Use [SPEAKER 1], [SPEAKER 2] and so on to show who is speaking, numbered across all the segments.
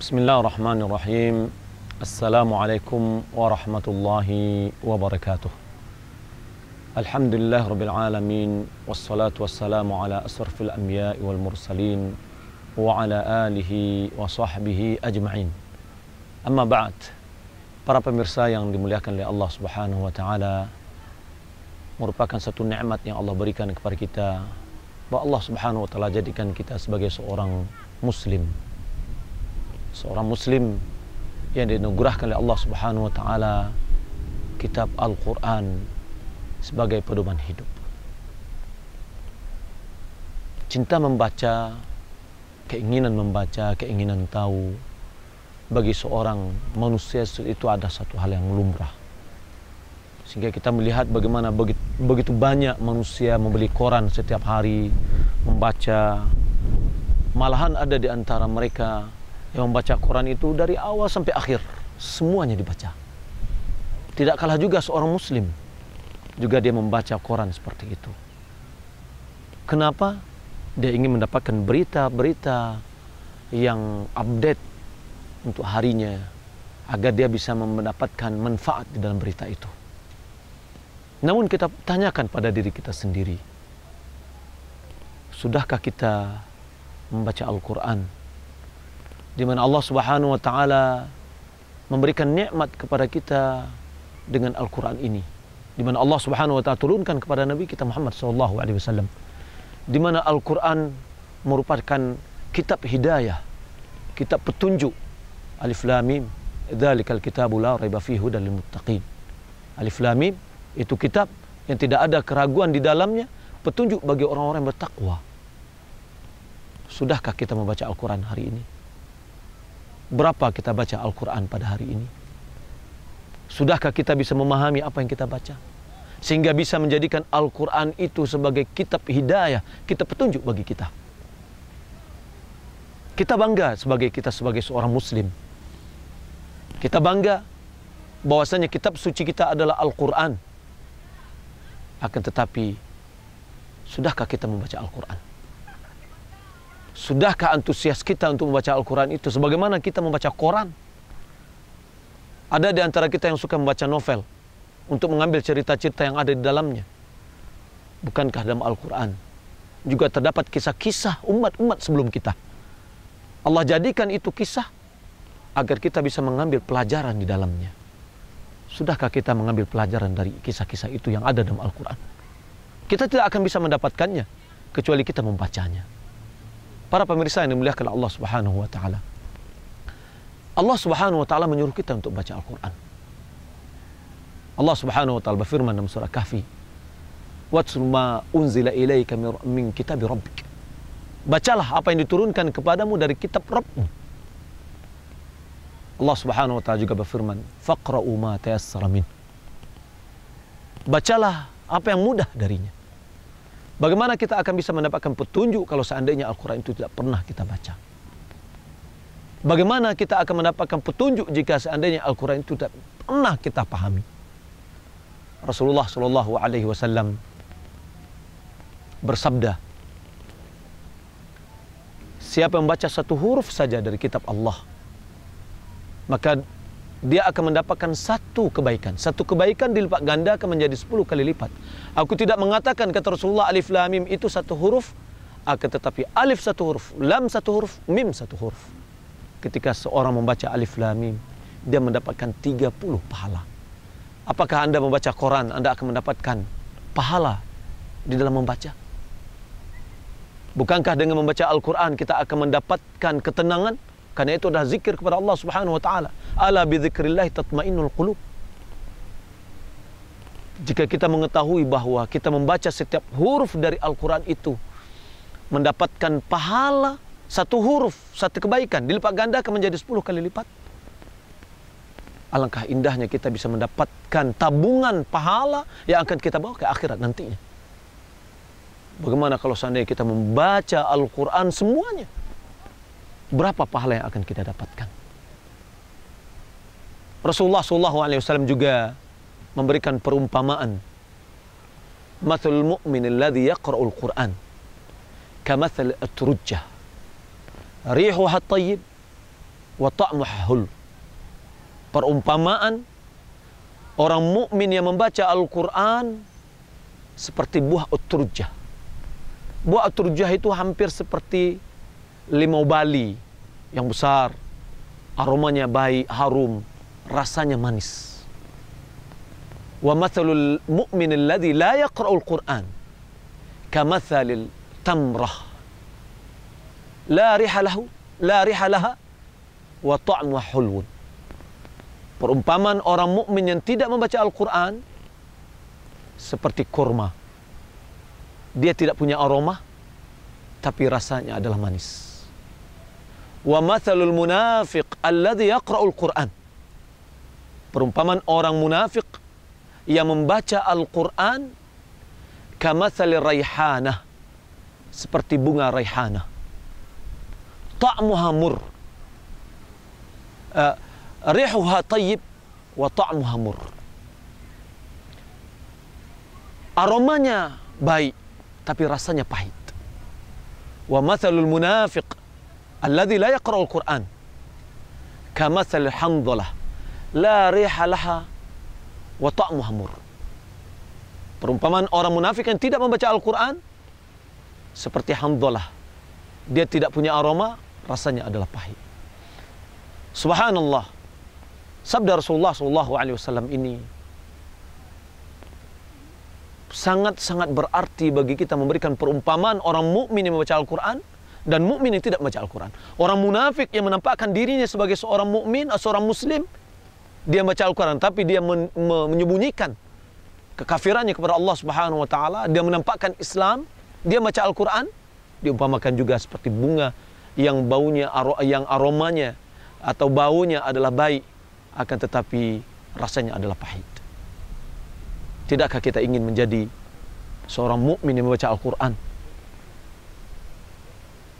[SPEAKER 1] بسم الله الرحمن الرحيم السلام عليكم ورحمة الله وبركاته الحمد لله رب العالمين والصلاة والسلام على أشرف الأنبياء والمرسلين وعلى آله وصحبه أجمعين أما بعد para pemirsa yang dimuliakan oleh Allah Subhanahu wa taala merupakan satu nikmat yang Allah berikan kepada kita bahwa Allah Subhanahu wa taala jadikan kita sebagai seorang muslim seorang muslim yang dinugerahkan oleh Allah Subhanahu wa taala kitab Al-Qur'an sebagai pedoman hidup. Cinta membaca, keinginan membaca, keinginan tahu bagi seorang manusia itu ada satu hal yang lumrah. Sehingga kita melihat bagaimana begitu banyak manusia membeli koran setiap hari, membaca. Malahan ada di antara mereka yang membaca koran itu dari awal sampai akhir, semuanya dibaca. Tidak kalah juga seorang muslim juga dia membaca koran seperti itu. Kenapa? Dia ingin mendapatkan berita-berita yang update untuk harinya agar dia bisa mendapatkan manfaat di dalam berita itu. Namun kita tanyakan pada diri kita sendiri, sudahkah kita membaca Al-Quran di mana Allah Subhanahu wa taala memberikan nikmat kepada kita dengan Al-Quran ini. Di mana Allah Subhanahu wa taala turunkan kepada Nabi kita Muhammad sallallahu alaihi wasallam. Di mana Al-Quran merupakan kitab hidayah kitab petunjuk. Alif Lam Mim dzalikal kitabu la raiba fihi hudal lil muttaqin. Alif Lam Mim itu kitab yang tidak ada keraguan di dalamnya petunjuk bagi orang-orang yang bertakwa. Sudahkah kita membaca Al-Quran hari ini berapa kita baca Al-Quran pada hari ini sudahkah kita bisa memahami apa yang kita baca sehingga bisa menjadikan Al-Quran itu sebagai kitab hidayah kitab petunjuk bagi kita kita bangga sebagai kita sebagai seorang muslim kita bangga bahwasanya kitab suci kita adalah Al-Quran. Akan tetapi, sudahkah kita membaca Al-Quran? Sudahkah antusias kita untuk membaca Al-Quran itu? Sebagaimana kita membaca Quran? Ada di antara kita yang suka membaca novel untuk mengambil cerita-cerita yang ada di dalamnya. Bukankah dalam Al-Quran juga terdapat kisah-kisah umat-umat sebelum kita? Allah jadikan itu kisah agar kita bisa mengambil pelajaran di dalamnya. Sudahkah kita mengambil pelajaran dari kisah-kisah itu yang ada dalam Al-Quran? Kita tidak akan bisa mendapatkannya kecuali kita membacanya. Para pemirsa yang dimuliakan Allah Subhanahu wa taala. Allah Subhanahu wa taala menyuruh kita untuk baca Al-Quran. Allah Subhanahu wa taala berfirman dalam surah Kahfi, "Watlu ma unzila ilaika min kitabi rabbik." Bacalah apa yang diturunkan kepadamu dari kitab Rabbmu. Allah Subhanahu wa taala juga berfirman, "Faqra'u ma tayassara min." Bacalah apa yang mudah darinya. Bagaimana kita akan bisa mendapatkan petunjuk kalau seandainya Al-Qur'an itu tidak pernah kita baca? Bagaimana kita akan mendapatkan petunjuk jika seandainya Al-Qur'an itu tidak pernah kita pahami? Rasulullah Shallallahu alaihi wasallam bersabda, Siapa yang membaca satu huruf saja dari kitab Allah, maka dia akan mendapatkan satu kebaikan. Satu kebaikan dilipat ganda akan menjadi sepuluh kali lipat. Aku tidak mengatakan kata Rasulullah alif lam mim itu satu huruf, akan tetapi alif satu huruf, lam satu huruf, mim satu huruf. Ketika seorang membaca alif lam mim, dia mendapatkan 30 pahala. Apakah Anda membaca Quran, Anda akan mendapatkan pahala di dalam membaca? Bukankah dengan membaca Al-Quran kita akan mendapatkan ketenangan? Karena itu adalah zikir kepada Allah Subhanahu wa taala. Ala bi dzikrillah tatmainnul qulub. Jika kita mengetahui bahwa kita membaca setiap huruf dari Al-Qur'an itu mendapatkan pahala satu huruf, satu kebaikan dilipat gandakan menjadi 10 kali lipat. Alangkah indahnya kita bisa mendapatkan tabungan pahala yang akan kita bawa ke akhirat nantinya. Bagaimana kalau seandainya kita membaca Al-Quran semuanya? Berapa pahala yang akan kita dapatkan. Rasulullah SAW juga memberikan perumpamaan. Mathul mu'min alladhi yaqra'ul Qur'an kamathal atrujjah. Rihuha tayyib wa ta'muhul. Perumpamaan orang mukmin yang membaca Al-Qur'an seperti buah utrujah. Buah utrujah itu hampir seperti limau bali yang besar. Aromanya baik, harum, rasanya manis. Wa mathalul mu'min alladhi la yaqra'ul Qur'an kamathalil tamrah la riha lahu la riha laha wa ta'muha hulwun perumpamaan orang mukmin yang tidak membaca Al-Qur'an seperti kurma dia tidak punya aroma tapi rasanya adalah manis wa mathalul munafiq alladhi yaqra'ul Qur'an. Perumpamaan orang munafik yang membaca Al-Qur'an kamathali raihanah seperti bunga raihanah ta'muha mur. Uh, rihuha tayyib wa ta'muha mur. Aromanya baik tapi rasanya pahit. Wa mathalul munafiq alladhi la yaqra'ul quran kamathal hamdalah la riha laha wa ta'muha mur Perumpamaan orang munafik yang tidak membaca Al-Quran seperti hamdalah. Dia tidak punya aroma, rasanya adalah pahit. Subhanallah. Sabda Rasulullah sallallahu alaihi wasallam ini sangat-sangat berarti bagi kita memberikan perumpamaan orang mukmin yang membaca Al-Quran dan mukmin yang tidak membaca Al-Quran. Orang munafik yang menampakkan dirinya sebagai seorang mukmin atau seorang muslim, dia membaca Al-Quran tapi dia men menyembunyikan kekafirannya kepada Allah Subhanahu wa taala, dia menampakkan Islam, dia baca Al-Qur'an, diumpamakan juga seperti bunga yang baunya yang aromanya atau baunya adalah baik akan tetapi rasanya adalah pahit. Tidakkah kita ingin menjadi seorang mukmin yang membaca Al-Qur'an?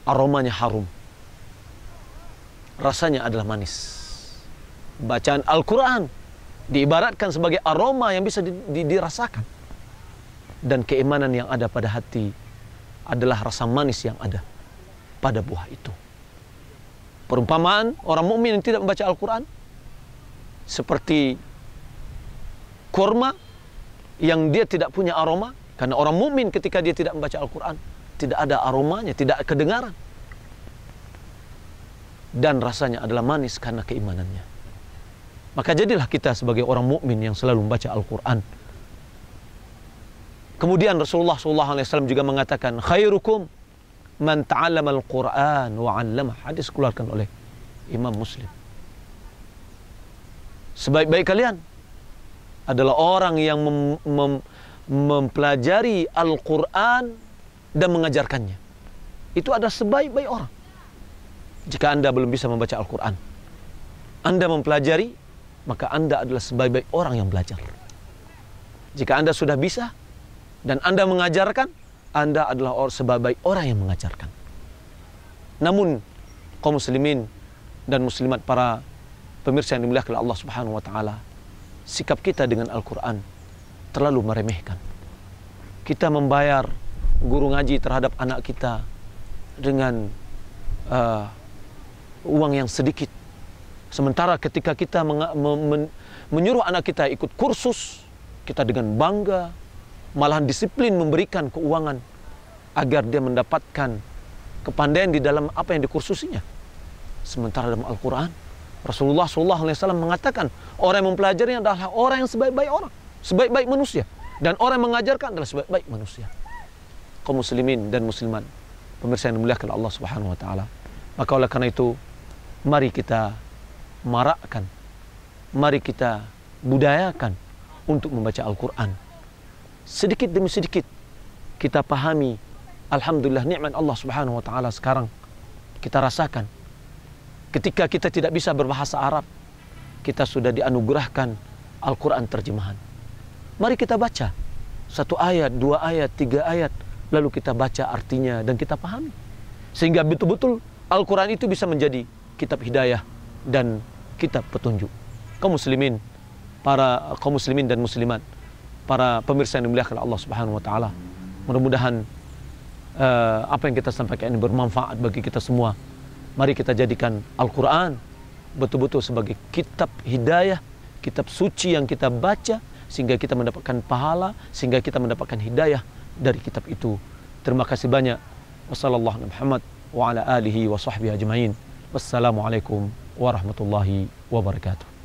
[SPEAKER 1] Aromanya harum. Rasanya adalah manis. Bacaan Al-Qur'an diibaratkan sebagai aroma yang bisa di, di, dirasakan. Dan keimanan yang ada pada hati adalah rasa manis yang ada pada buah itu. Perumpamaan orang mukmin yang tidak membaca Al-Quran seperti kurma yang dia tidak punya aroma karena orang mukmin ketika dia tidak membaca Al-Quran tidak ada aromanya, tidak kedengaran dan rasanya adalah manis karena keimanannya. Maka jadilah kita sebagai orang mukmin yang selalu membaca Al-Quran. Kemudian Rasulullah SAW juga mengatakan, khairukum man al-Quran wa. Hadis keluarkan oleh Imam Muslim. Sebaik-baik kalian adalah orang yang mem mem mempelajari Al-Quran dan mengajarkannya. Itu adalah sebaik-baik orang. Jika Anda belum bisa membaca Al-Quran, Anda mempelajari maka Anda adalah sebaik-baik orang yang belajar. Jika Anda sudah bisa dan Anda mengajarkan, Anda adalah orang sebaik-baik orang yang mengajarkan. Namun kaum muslimin dan muslimat para pemirsa yang dimuliakan Allah Subhanahu wa taala, sikap kita dengan Al-Qur'an terlalu meremehkan. Kita membayar guru ngaji terhadap anak kita dengan uh, uang yang sedikit Sementara ketika kita menyuruh anak kita ikut kursus, kita dengan bangga, malahan disiplin memberikan keuangan agar dia mendapatkan kepandaian di dalam apa yang dikursusinya. Sementara dalam Al-Quran, Rasulullah SAW mengatakan orang yang mempelajari adalah orang yang sebaik-baik orang, sebaik-baik manusia. Dan orang yang mengajarkan adalah sebaik-baik manusia. Kaum muslimin dan muslimat, pemirsa yang dimuliakan Allah Subhanahu wa taala. Maka oleh karena itu, mari kita marakkan. Mari kita budayakan untuk membaca Al-Quran. Sedikit demi sedikit kita pahami Alhamdulillah nikmat Allah subhanahu wa ta'ala sekarang kita rasakan. Ketika kita tidak bisa berbahasa Arab, kita sudah dianugerahkan Al-Quran terjemahan. Mari kita baca satu ayat, dua ayat, tiga ayat, lalu kita baca artinya dan kita pahami. Sehingga betul-betul Al-Quran itu bisa menjadi kitab hidayah dan kitab petunjuk. Kaum muslimin, para kaum muslimin dan muslimat, para pemirsa yang dimuliakan Allah Subhanahu wa taala. Mudah-mudahan uh, apa yang kita sampaikan ini bermanfaat bagi kita semua. Mari kita jadikan Al-Qur'an betul-betul sebagai kitab hidayah, kitab suci yang kita baca sehingga kita mendapatkan pahala, sehingga kita mendapatkan hidayah dari kitab itu. Terima kasih banyak. Wassalamualaikum Muhammad wa ala alihi wa sahbihi ajmain. Wassalamualaikum warahmatullahi wabarakatuh.